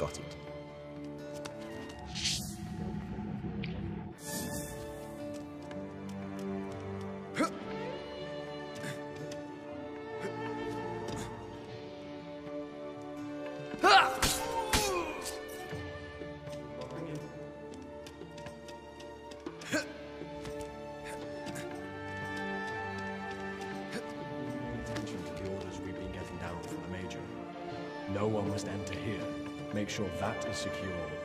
got it. No one must enter here. Make sure that is secure